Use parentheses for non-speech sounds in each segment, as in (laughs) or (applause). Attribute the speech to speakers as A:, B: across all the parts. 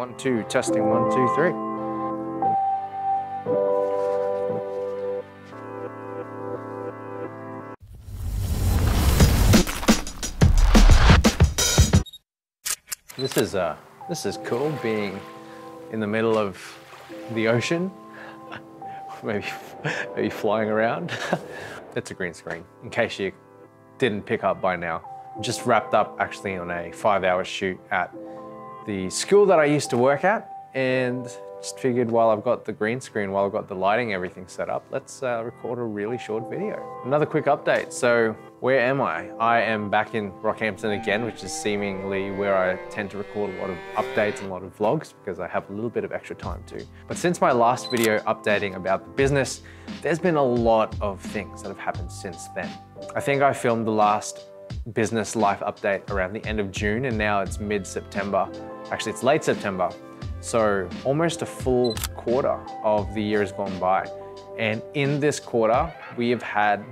A: One, two, testing, one, two, three. This is, uh, this is cool being in the middle of the ocean, (laughs) maybe, maybe flying around. (laughs) it's a green screen, in case you didn't pick up by now. Just wrapped up actually on a five hour shoot at the school that I used to work at and just figured while I've got the green screen, while I've got the lighting, everything set up, let's uh, record a really short video. Another quick update. So where am I? I am back in Rockhampton again, which is seemingly where I tend to record a lot of updates and a lot of vlogs because I have a little bit of extra time too. But since my last video updating about the business, there's been a lot of things that have happened since then. I think I filmed the last business life update around the end of June and now it's mid-September. Actually, it's late September. So almost a full quarter of the year has gone by. And in this quarter, we have had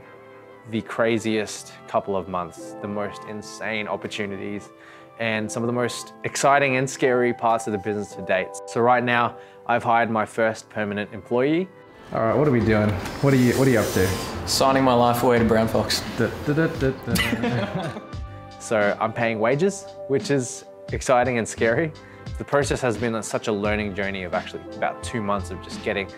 A: the craziest couple of months, the most insane opportunities, and some of the most exciting and scary parts of the business to date. So right now, I've hired my first permanent employee.
B: All right, what are we doing? What are you What are you up to?
C: Signing my life away to Brown Fox.
B: Da, da, da, da, da. (laughs)
A: So I'm paying wages, which is exciting and scary. The process has been such a learning journey of actually about two months of just getting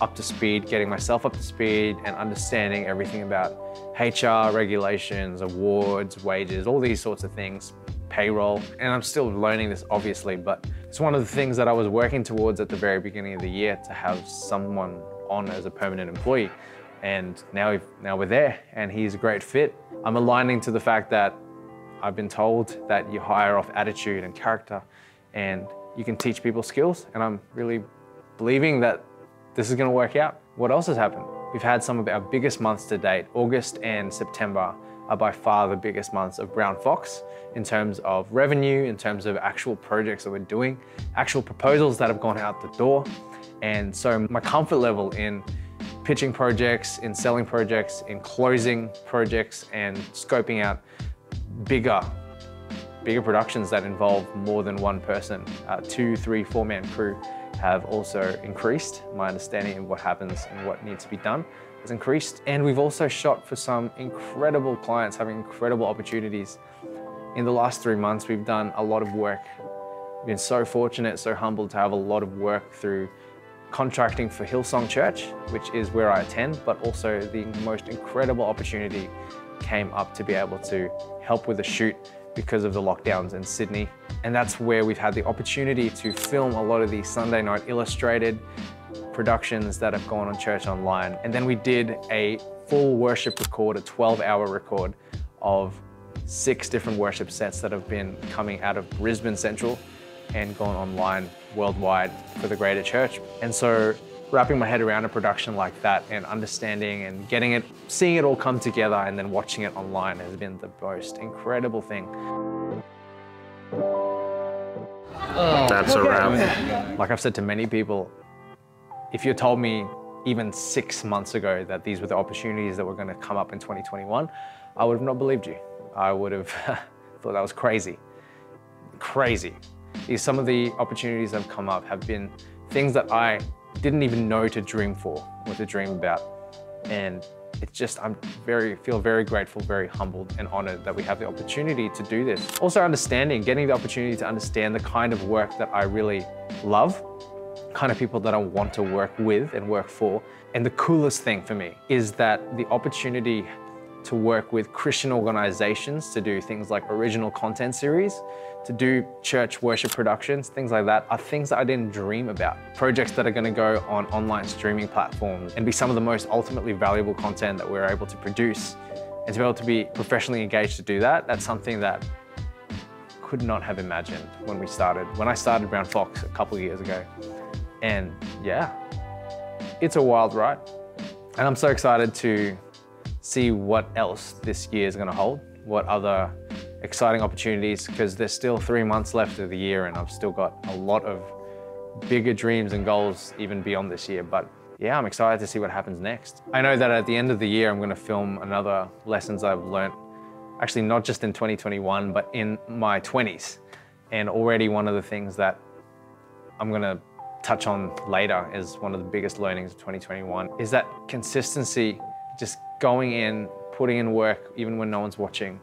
A: up to speed, getting myself up to speed and understanding everything about HR, regulations, awards, wages, all these sorts of things, payroll. And I'm still learning this obviously, but it's one of the things that I was working towards at the very beginning of the year to have someone on as a permanent employee. And now, we've, now we're there and he's a great fit. I'm aligning to the fact that I've been told that you hire off attitude and character and you can teach people skills. And I'm really believing that this is gonna work out. What else has happened? We've had some of our biggest months to date. August and September are by far the biggest months of Brown Fox in terms of revenue, in terms of actual projects that we're doing, actual proposals that have gone out the door. And so my comfort level in pitching projects, in selling projects, in closing projects and scoping out bigger, bigger productions that involve more than one person, uh, two, three, four man crew have also increased. My understanding of what happens and what needs to be done has increased. And we've also shot for some incredible clients having incredible opportunities. In the last three months, we've done a lot of work. We've been so fortunate, so humbled to have a lot of work through contracting for Hillsong Church, which is where I attend, but also the most incredible opportunity came up to be able to help with a shoot because of the lockdowns in Sydney. And that's where we've had the opportunity to film a lot of the Sunday night illustrated productions that have gone on Church Online. And then we did a full worship record, a 12 hour record of six different worship sets that have been coming out of Brisbane Central and gone online worldwide for the greater church. And so wrapping my head around a production like that and understanding and getting it, seeing it all come together and then watching it online has been the most incredible thing.
D: That's a wrap.
A: Like I've said to many people, if you told me even six months ago that these were the opportunities that were going to come up in 2021, I would have not believed you. I would have (laughs) thought that was crazy. Crazy. These, some of the opportunities that have come up have been things that I didn't even know to dream for or to dream about. And it's just, I'm very, feel very grateful, very humbled and honored that we have the opportunity to do this. Also understanding, getting the opportunity to understand the kind of work that I really love, kind of people that I want to work with and work for. And the coolest thing for me is that the opportunity to work with Christian organizations to do things like original content series, to do church worship productions, things like that, are things that I didn't dream about. Projects that are gonna go on online streaming platforms and be some of the most ultimately valuable content that we're able to produce. And to be able to be professionally engaged to do that, that's something that could not have imagined when we started, when I started Brown Fox a couple of years ago. And yeah, it's a wild ride. And I'm so excited to see what else this year is going to hold, what other exciting opportunities, because there's still three months left of the year and I've still got a lot of bigger dreams and goals even beyond this year. But yeah, I'm excited to see what happens next. I know that at the end of the year, I'm going to film another lessons I've learned, actually not just in 2021, but in my 20s. And already one of the things that I'm gonna touch on later as one of the biggest learnings of 2021 is that consistency, just going in, putting in work, even when no one's watching,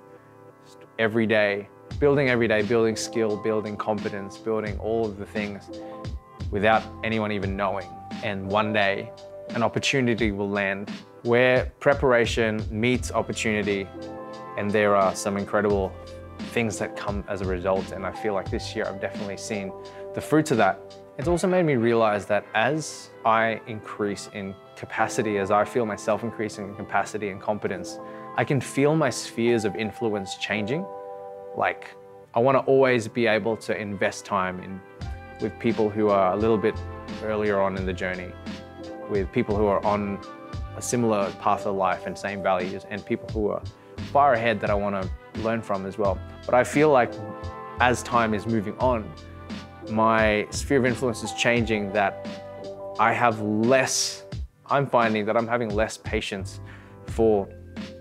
A: every day, building every day, building skill, building competence, building all of the things without anyone even knowing. And one day, an opportunity will land where preparation meets opportunity and there are some incredible things that come as a result. And I feel like this year I've definitely seen the fruits of that. It's also made me realize that as I increase in capacity, as I feel myself increasing in capacity and competence, I can feel my spheres of influence changing. Like I want to always be able to invest time in with people who are a little bit earlier on in the journey, with people who are on a similar path of life and same values, and people who are far ahead that I want to learn from as well. But I feel like as time is moving on, my sphere of influence is changing that I have less, I'm finding that I'm having less patience for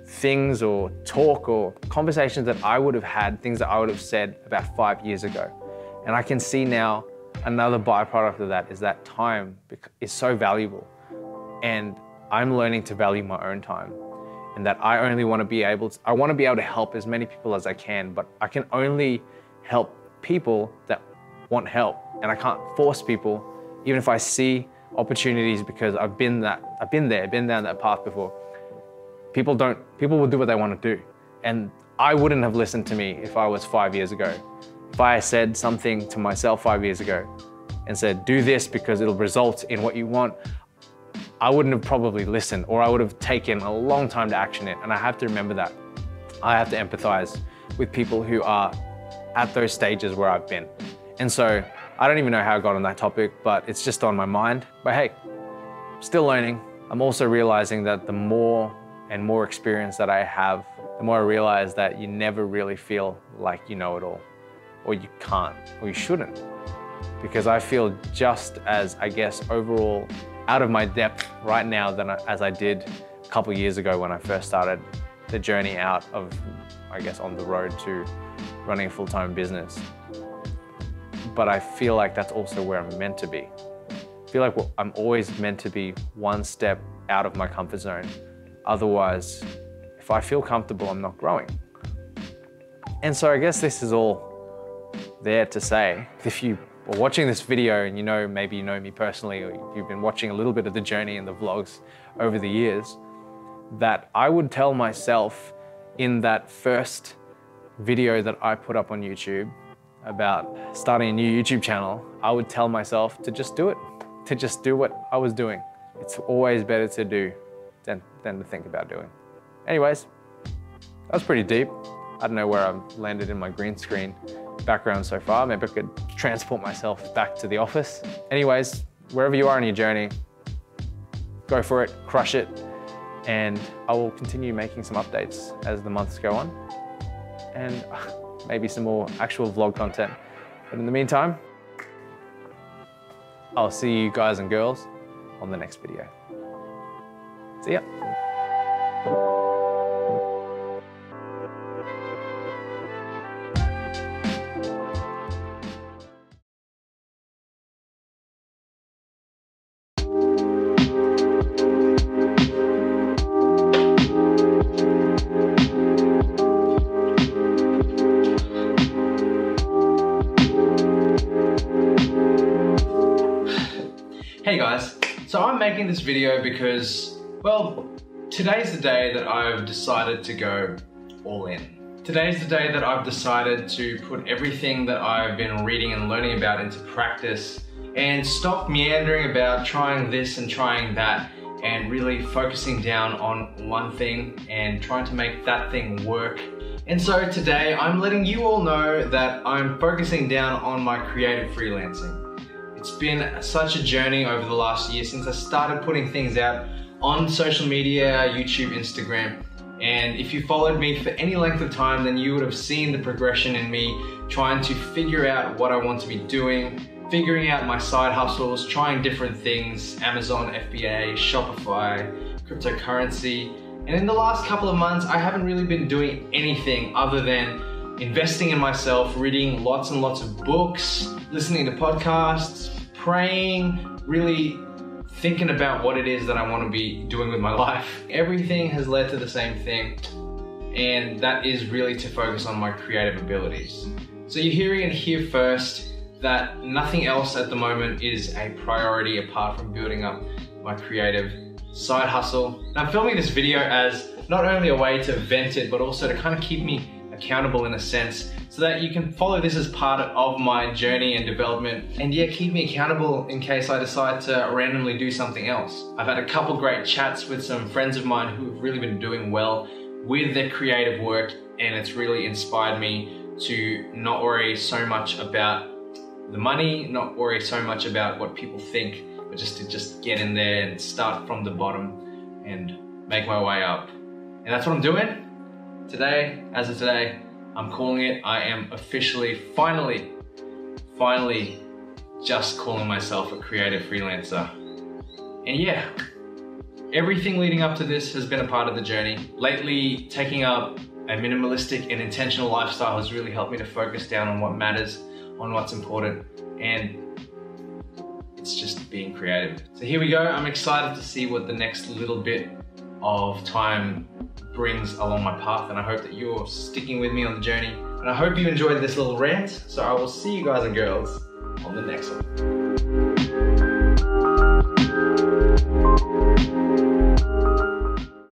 A: things or talk or conversations that I would have had, things that I would have said about five years ago. And I can see now another byproduct of that is that time is so valuable. And I'm learning to value my own time and that I only want to be able to, I want to be able to help as many people as I can, but I can only help people that want help. And I can't force people, even if I see opportunities because I've been that, I've been there, been down that path before. People don't, people will do what they want to do. And I wouldn't have listened to me if I was five years ago. If I said something to myself five years ago and said, do this because it'll result in what you want, I wouldn't have probably listened or I would have taken a long time to action it. And I have to remember that. I have to empathize with people who are at those stages where I've been. And so I don't even know how I got on that topic, but it's just on my mind. But hey, still learning. I'm also realizing that the more and more experience that I have, the more I realize that you never really feel like you know it all or you can't, or you shouldn't. Because I feel just as, I guess, overall out of my depth right now than as I did a couple years ago when I first started the journey out of, I guess, on the road to running a full-time business. But I feel like that's also where I'm meant to be. I feel like I'm always meant to be one step out of my comfort zone. Otherwise, if I feel comfortable, I'm not growing. And so I guess this is all there to say, if you are watching this video and you know, maybe you know me personally, or you've been watching a little bit of the journey and the vlogs over the years, that I would tell myself in that first video that I put up on YouTube about starting a new YouTube channel, I would tell myself to just do it, to just do what I was doing. It's always better to do than, than to think about doing. Anyways, that was pretty deep. I don't know where I've landed in my green screen background so far. Maybe I could transport myself back to the office. Anyways, wherever you are on your journey, go for it, crush it, and I will continue making some updates as the months go on, and maybe some more actual vlog content. But in the meantime, I'll see you guys and girls on the next video. See ya.
E: Making this video because, well, today's the day that I've decided to go all in. Today's the day that I've decided to put everything that I've been reading and learning about into practice and stop meandering about trying this and trying that and really focusing down on one thing and trying to make that thing work. And so today I'm letting you all know that I'm focusing down on my creative freelancing. It's been such a journey over the last year since I started putting things out on social media, YouTube, Instagram. And if you followed me for any length of time, then you would have seen the progression in me trying to figure out what I want to be doing, figuring out my side hustles, trying different things, Amazon, FBA, Shopify, cryptocurrency. And in the last couple of months, I haven't really been doing anything other than investing in myself, reading lots and lots of books, listening to podcasts,
A: praying, really thinking about what it is that I want to be doing with my (laughs) life. Everything has led to the same thing, and that is really to focus on my creative abilities. So you're hearing it here first that nothing else at the moment is a priority apart from building up my creative side hustle. And I'm filming this video as not only a way to vent it, but also to kind of keep me accountable in a sense so that you can follow this as part of my journey and development and yeah keep me accountable in case I decide to randomly do something else. I've had a couple great chats with some friends of mine who've really been doing well with their creative work and it's really inspired me to not worry so much about the money, not worry so much about what people think, but just to just get in there and start from the bottom and make my way up. And that's what I'm doing. Today, as of today, I'm calling it, I am officially, finally, finally just calling myself a creative freelancer. And yeah, everything leading up to this has been a part of the journey. Lately, taking up a minimalistic and intentional lifestyle has really helped me to focus down on what matters, on what's important, and it's just being creative. So here we go. I'm excited to see what the next little bit of time brings along my path and I hope that you're sticking with me on the journey. And I hope you enjoyed this little rant. So I will see you guys and girls on the next one.